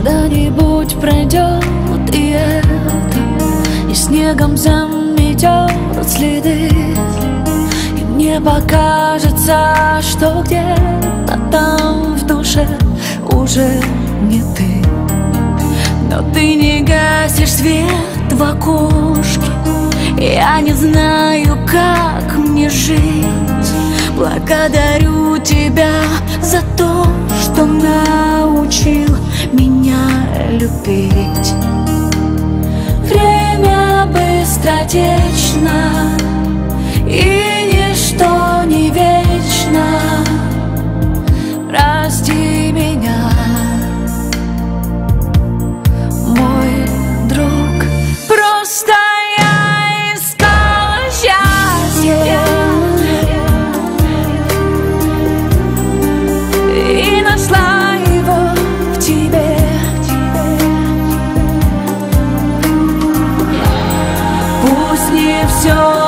когда-нибудь пройдет и это И снегом заметет следы. И мне покажется, что где-то там в душе уже не ты. Но ты не гасишь свет в окошке. Я не знаю, как мне жить. Благодарю тебя за то, любить Время быстротечно 저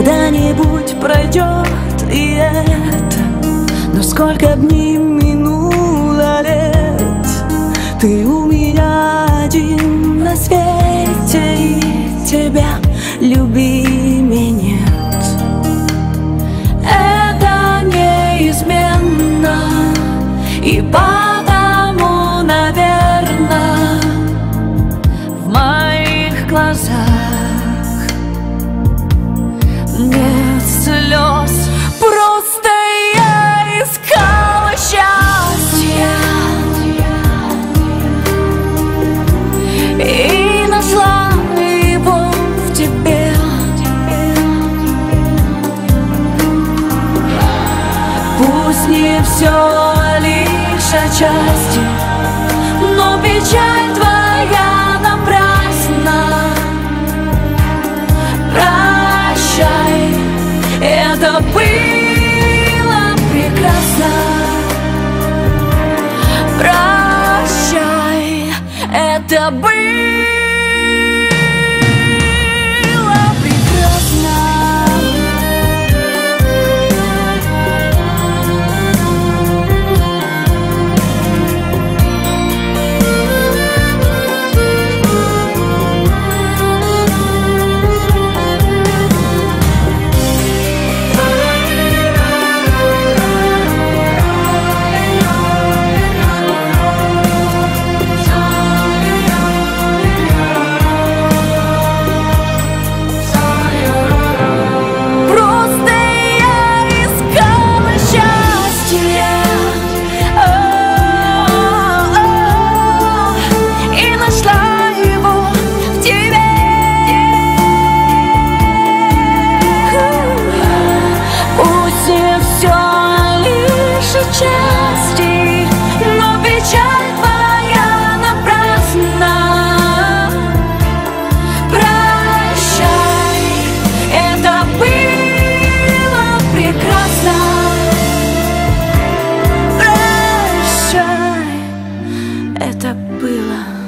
Когда-нибудь пройдет и это. Но сколько ни минуло лет Ты у все лишь отчасти Но печаль твоя напрасна. Прощай, это было прекрасно. Прощай, это было отчасти, но печаль твоя напрасна. Прощай, это было прекрасно. Прощай, это было